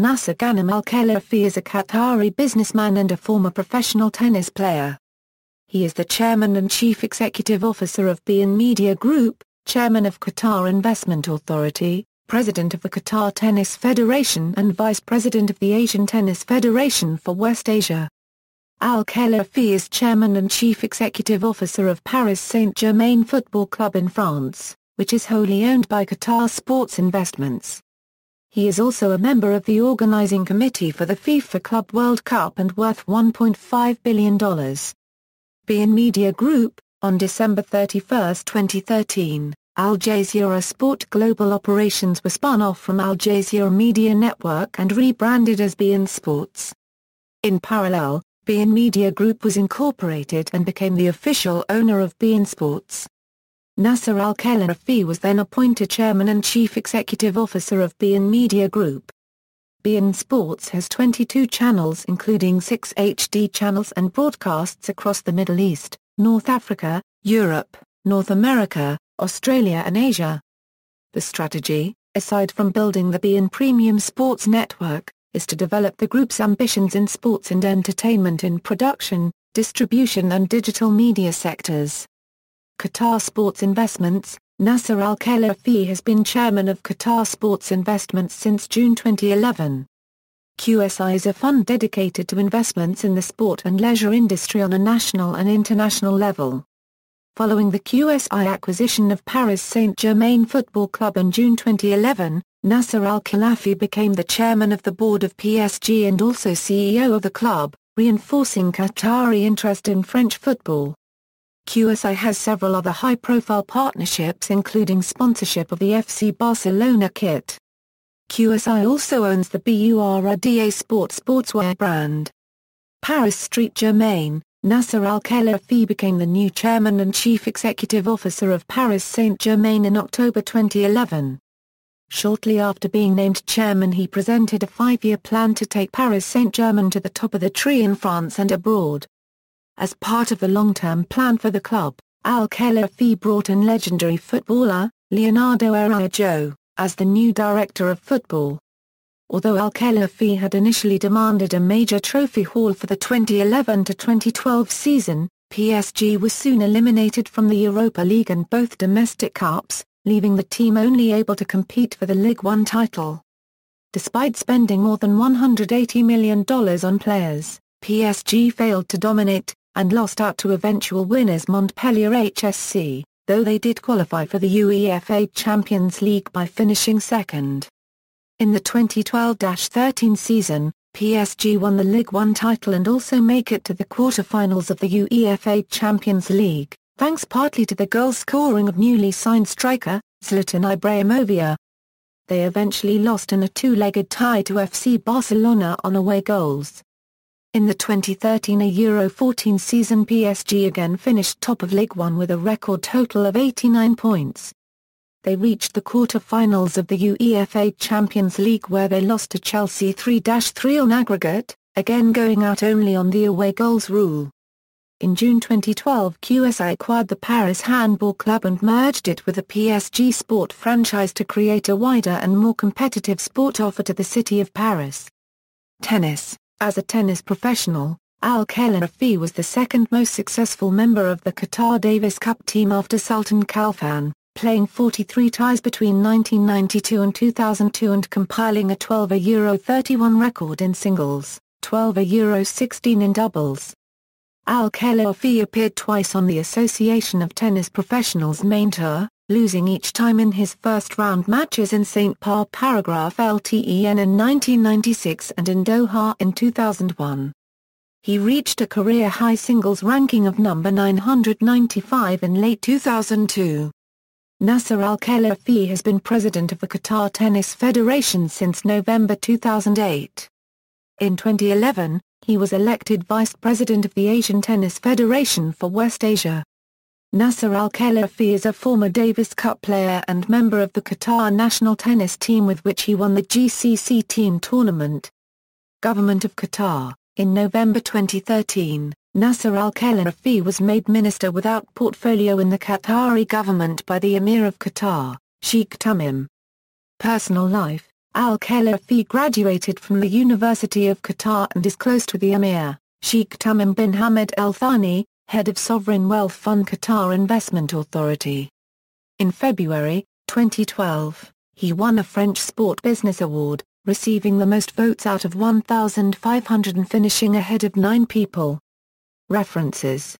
Nasser Ghanim Al Khelaifi is a Qatari businessman and a former professional tennis player. He is the chairman and chief executive officer of beIN Media Group, chairman of Qatar Investment Authority, president of the Qatar Tennis Federation and vice president of the Asian Tennis Federation for West Asia. Al Khelaifi is chairman and chief executive officer of Paris Saint-Germain Football Club in France, which is wholly owned by Qatar Sports Investments. He is also a member of the organizing committee for the FIFA Club World Cup and worth $1.5 billion. beIN Media Group, on December 31, 2013, Al Jazeera Sport Global operations were spun off from Al Jazeera Media Network and rebranded as beIN Sports. In parallel, beIN Media Group was incorporated and became the official owner of beIN Sports. Nasser Al-Khelaifi was then appointed chairman and chief executive officer of beIN Media Group. beIN Sports has 22 channels including 6 HD channels and broadcasts across the Middle East, North Africa, Europe, North America, Australia and Asia. The strategy, aside from building the beIN Premium Sports Network, is to develop the group's ambitions in sports and entertainment in production, distribution and digital media sectors. Qatar Sports Investments, Nasser Al-Khelaifi has been chairman of Qatar Sports Investments since June 2011. QSI is a fund dedicated to investments in the sport and leisure industry on a national and international level. Following the QSI acquisition of Paris Saint-Germain Football Club in June 2011, Nasser Al-Khelaifi became the chairman of the board of PSG and also CEO of the club, reinforcing Qatari interest in French football. QSI has several other high-profile partnerships including sponsorship of the FC Barcelona kit. QSI also owns the BURRDA Sport sportswear brand. Paris Street Germain, Nasser Al-Khelaifi became the new chairman and chief executive officer of Paris Saint-Germain in October 2011. Shortly after being named chairman he presented a five-year plan to take Paris Saint-Germain to the top of the tree in France and abroad. As part of the long-term plan for the club, Al-Khelaifi brought in legendary footballer, Leonardo Araujo, as the new director of football. Although Al-Khelaifi had initially demanded a major trophy haul for the 2011-2012 season, PSG was soon eliminated from the Europa League and both domestic cups, leaving the team only able to compete for the Ligue 1 title. Despite spending more than $180 million on players, PSG failed to dominate, and lost out to eventual winners Montpellier HSC, though they did qualify for the UEFA Champions League by finishing second. In the 2012-13 season, PSG won the Ligue 1 title and also make it to the quarter-finals of the UEFA Champions League, thanks partly to the goal scoring of newly signed striker, Zlatan Ibrahimovic. They eventually lost in a two-legged tie to FC Barcelona on away goals. In the 2013 Euro 14 season PSG again finished top of Ligue 1 with a record total of 89 points. They reached the quarter-finals of the UEFA Champions League where they lost to Chelsea 3-3 on aggregate, again going out only on the away goals rule. In June 2012 QSI acquired the Paris Handball Club and merged it with the PSG Sport franchise to create a wider and more competitive sport offer to the city of Paris. Tennis as a tennis professional, Al-Khelaifi was the second most successful member of the Qatar Davis Cup team after Sultan Khalfan, playing 43 ties between 1992 and 2002 and compiling a 12 a Euro 31 record in singles, 12 a Euro 16 in doubles. Al-Khelaifi appeared twice on the Association of Tennis Professionals main tour, losing each time in his first-round matches in St. Paul Paragraph LTEN in 1996 and in Doha in 2001. He reached a career-high singles ranking of number 995 in late 2002. Nasser Al-Khelaifi has been president of the Qatar Tennis Federation since November 2008. In 2011, he was elected vice president of the Asian Tennis Federation for West Asia. Nasser Al-Khelaifi is a former Davis Cup player and member of the Qatar national tennis team with which he won the GCC team tournament. Government of Qatar In November 2013, Nasser Al-Khelaifi was made minister without portfolio in the Qatari government by the Emir of Qatar, Sheikh Tamim. Personal life Al-Khelaifi graduated from the University of Qatar and is close to the Emir, Sheikh Tamim bin Hamad Al Thani, head of Sovereign Wealth Fund Qatar Investment Authority. In February, 2012, he won a French Sport Business Award, receiving the most votes out of 1,500 and finishing ahead of nine people. References